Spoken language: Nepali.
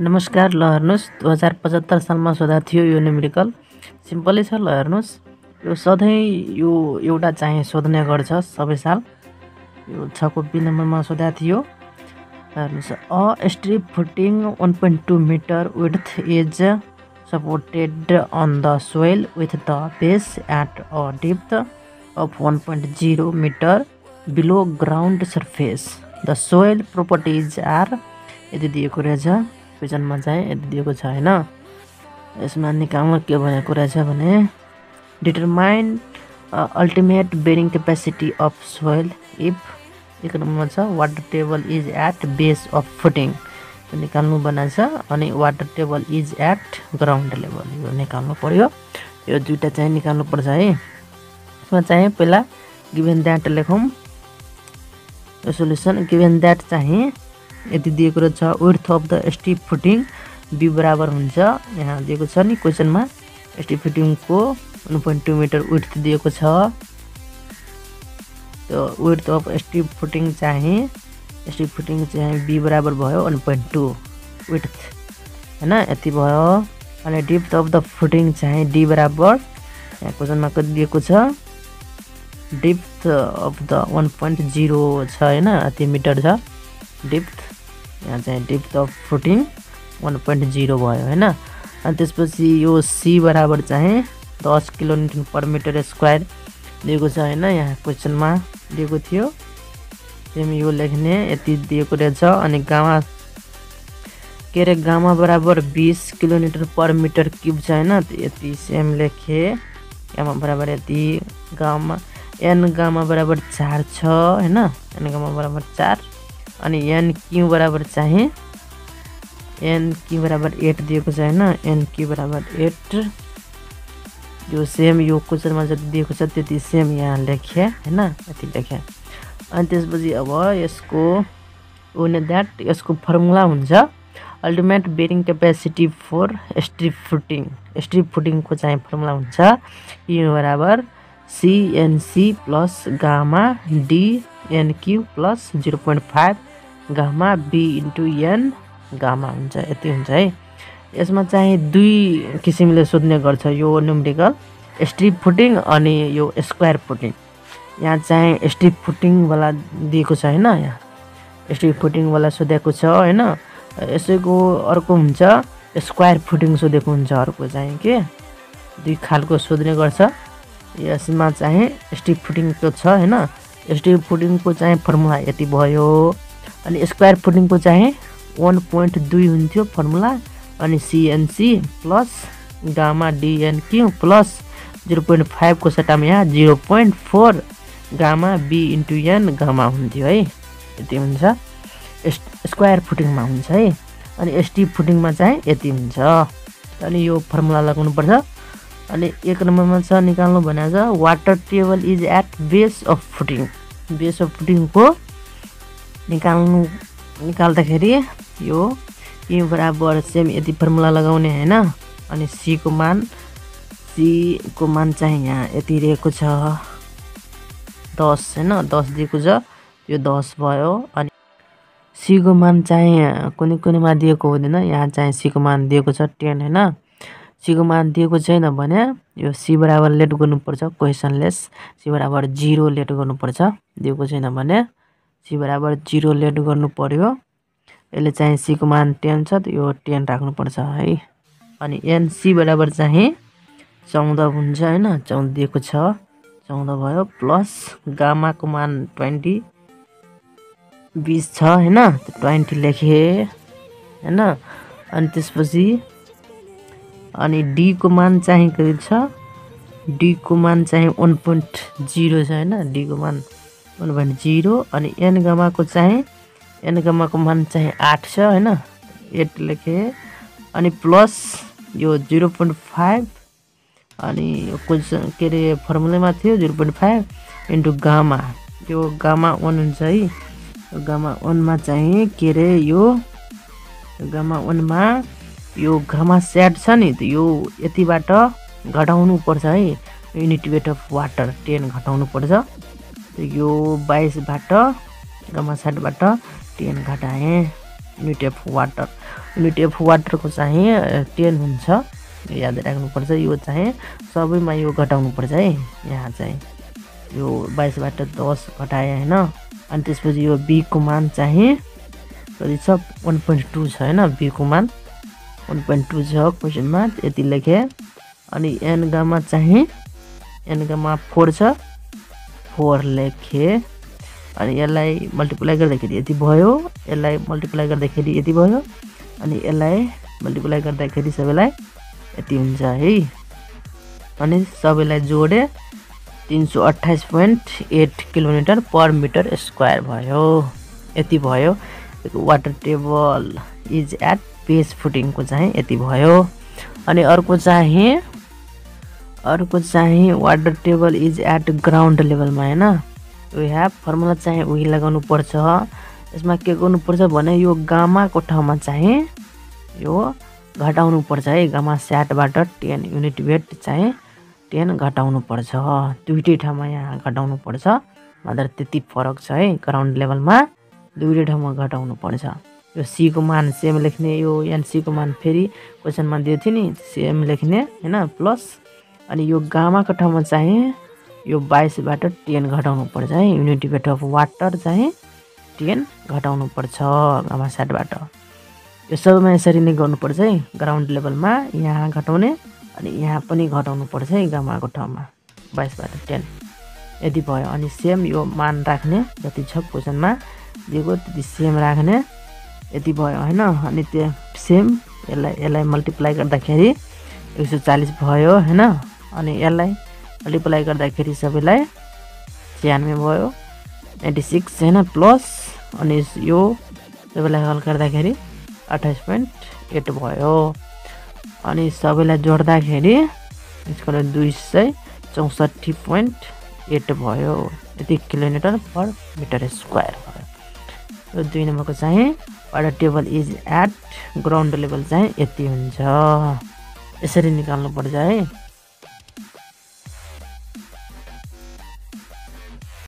नमस्कार ल हेर्नुहोस्। दुई हजार पचहत्तर सालमा सोधा थियो यो न्युमेरिकल सिम्पलै छ ल हेर्नुहोस्। यो सधैँ यो एउटा चाहिँ सोध्ने गर्छ सबै साल। यो छको बी नम्बरमा सोधा थियो। हेर्नुहोस्। A strip footing one point two metre with is supported on the soil with the base at a depth of one point zero metre below ground surface the soil properties are यदि दिएको रहेछ क्वेसनमा चाहिँ यति दिएको छ होइन? यसमा निकाल्न के भनेको रहेछ भने determine ultimate bearing capacity of soil if एक नम्बरमा छ water table is at base of footing निकाल्नु बनाएको छ अनि water table is at ground level यो निकाल्नु पऱ्यो यो दुइटा चाहिँ निकाल्नुपर्छ है। यसमा चाहिँ पहिला गिभेन द्याट लेखौँ। यो सोल्युसन गिभेन द्याट चाहिँ यति दिएको रहेछ। Width of the strip footing B बराबर हुन्छ। यहाँ दिएको छ नि क्वेसनमा strip फुटिङको one point two metre width दिएको छ। त्यो विर्थ अफ स्टिप फुटिङ चाहिँ स्टिप फुटिङ चाहिँ बी बराबर भयो वान पोइन्ट टू विर्थ होइन यति भयो। अनि डिप्थ अफ द फुटिङ चाहिँ डी बराबर यहाँ क्वेसनमा कति दिएको छ? Depth of the one point zero छ होइन यति मिटर छ। डिप्थ यहाँ चाहिँ depth of footing one point zero भयो होइन? अनि त्यसपछि यो सी बराबर चाहिँ दस किलोमिटर पर मिटर स्क्वायर दिएको छ होइन? यहाँ क्वेसनमा दिएको थियो। सेम यो लेख्ने यति दिएको रहेछ। अनि गामा के अरे गामा बराबर बिस किलोमिटर पर मिटर क्युब छ होइन? यति सेम लेखेँ। गामा बराबर यति गामा एन गामा बराबर चार छ होइन? एन गामा बराबर चार। अनि एन क्यु बराबर चाहिँ एन क्यु बराबर एट दिएको छ होइन एन क्यु बराबर एट यो सेम यो क्वेसनमा जति दिएको छ त्यति सेम यहाँ लेखेँ होइन यति लेखेँ अनि त्यसपछि अब यसको उनी द्याट यसको फर्मुला हुन्छ ultimate bearing capacity for strip footing strip फुटिङको चाहिँ फर्मुला हुन्छ यु बराबर CNC plus gamma d N q plus zero point five gamma B into N gamma हुन्छ यति हुन्छ है। यसमा चाहिँ दुई किसिमले सोध्ने गर्छ यो न्युमेरिकल स्ट्रिप फुटिङ अनि यो स्क्वायर फुटिङ यहाँ चाहिँ स्ट्रिप फुटिङवाला दिएको छ होइन यहाँ। स्ट्रिप फुटिङवाला सोधेको छ होइन। यसैको अर्को हुन्छ स्क्वायर फुटिङ सोधेको हुन्छ अर्को चाहिँ के? दुई खालको सोध्ने गर्छ। यसमा चाहिँ स्ट्रिप फुटिङको छ होइन। स्ट्रिप फुटिङको चाहिँ फर्मुला यति भयो। अनि स्क्वायर फुटिङको चाहिँ वान पोइन्ट दुई हुन्थ्यो फर्मुला अनि CNC plus gamma d N q plus zero point फाइभको सट्टामा यहाँ zero point four gamma B into N gamma हुन्थ्यो है। यति हुन्छ। स्क्वायर फुटिङमा हुन्छ है। अनि एसटी फुटिङमा चाहिँ यति हुन्छ। अनि यो फर्मुला लगाउनुपर्छ। अनि एक नम्बरमा छ निकाल्नु भनेको छ water table is at base of footing base of फुटिङको निकाल्नु निकाल्दाखेरि यो यी बराबर सेम यति फर्मुला लगाउने होइन। अनि सीको मान सीको मान चाहिँ यहाँ यति रहेको छ। दस होइन दस दिएको छ। यो दस भयो। अनि सीको मान चाहिँ कुनै कुनैमा दिएको हुँदैन। यहाँ चाहिँ सीको मान दिएको छ टेन होइन। सीको मान दिएको छैन भने यो सी बराबर लेट गर्नुपर्छ। क्वेसनलेस सी बराबर जिरो लेट गर्नुपर्छ। दिएको छैन भने सी बराबर जिरो लेट गर्नु पऱ्यो यसले चाहिँ सीको मान टेन छ यो टेन राख्नुपर्छ है। अनि एनसी बराबर चाहिँ चौध हुन्छ होइन चौध दिएको छ। चौध भयो प्लस गामाको मान ट्वेन्टी बिस छ होइन ट्वेन्टी लेखेँ होइन। अनि त्यसपछि अनि डीको मान चाहिँ कति छ? डीको मान चाहिँ वान पोइन्ट जिरो छ होइन डीको मान वान पोइन्ट जिरो अनि एन गमाको चाहिँ एन गमाको मान चाहिँ आठ छ होइन? एट लेखेँ अनि प्लस यो जिरो पोइन्ट फाइभ अनि क्वेसन के अरे फर्मुलामा थियो? Zero point five into gamma. यो गामा वान हुन्छ है। गामा वानमा चाहिँ के अरे यो गामा वानमा यो गामा सेट छ नि यो यतिबाट घटाउनु पर्छ है। Unit weight of water ten घटाउनु पर्छ यो बाइसबाट गामा साइडबाट ten घटाएँ। Unit of water unit of वाटरको चाहिँ टेन हुन्छ। याद राख्नुपर्छ यो चाहिँ सबैमा यो घटाउनुपर्छ है। यहाँ चाहिँ यो बाइसबाट दस घटाएँ होइन? अनि त्यसपछि यो बीको मान चाहिँ कति छ वान पोइन्ट टू छ होइन? बीको मान। वान पोइन्ट टू छ क्वेसनमा यति लेखेँ। अनि एन गामा चाहिँ एन गामा फोर छ। फोर लेखेँ। अनि यसलाई मल्टिप्लाई गर्दाखेरि यति भयो यसलाई मल्टिप्लाई गर्दाखेरि यति भयो अनि यसलाई मल्टिप्लाई गर्दाखेरि सबैलाई यति हुन्छ है। अनि सबैलाई जोडे तिन सौ अठाइस point eight kilometre per metre square भयो। यति भयो। Water table is at base फुटिङको चाहिँ यति भयो। अनि अर्को चाहिँ अर्को चाहिँ water table is at ground लेभलमा होइन? वी हेभ फर्मुला चाहिँ उही लगाउनु पर्छ यसमा के गर्नुपर्छ भने यो गामाको ठाउँमा चाहिँ यो घटाउनु पर्छ है। गामा स्याटबाट टेन युनिट वेट चाहिँ टेन घटाउनु पर्छ दुइटै ठाउँमा यहाँ घटाउनु पर्छ मात्र त्यति फरक छ है ग्राउन्ड लेभलमा दुइटै ठाउँमा घटाउनु पर्छ यो सीको मान सेम लेख्ने यो एनसीको मान फेरि क्वेसनमा दिएको थियो नि सेम लेख्ने होइन? प्लस अनि यो गामाको ठाउँमा चाहिँ यो बाइसबाट टेन घटाउनु पर्छ है। युनिटी वेट अफ वाटर चाहिँ टेन घटाउनु पर्छ गामा साइडबाट यो सबैमा यसरी नै गर्नुपर्छ है। ग्राउन्ड लेभलमा यहाँ घटाउने अनि यहाँ पनि घटाउनु पर्छ है गामाको ठाउँमा बाइसबाट टेन। यति भयो अनि सेम यो मान राख्ने जति छ क्वेसनमा दिएको त्यति सेम राख्ने। यति भयो होइन अनि त्यो सेम यसलाई यसलाई मल्टिप्लाई गर्दाखेरि एक सौ चालिस भयो होइन। अनि यसलाई मल्टिप्लाई गर्दाखेरि सबैलाई छ्यानब्बे भयो। नाइन्टी सिक्स होइन प्लस अनि यो सबैलाई हल गर्दाखेरि अठाइस पोइन्ट एट भयो। अनि सबैलाई जोड्दाखेरि यसको दुई सय चौसठी पोइन्ट एट भयो। यति किलोमिटर पर मिटर स्क्वायर भयो। यो दुई नम्बरको चाहिँ water table is at ground level चाहिँ यति हुन्छ। यसरी निकाल्नु पर्छ है।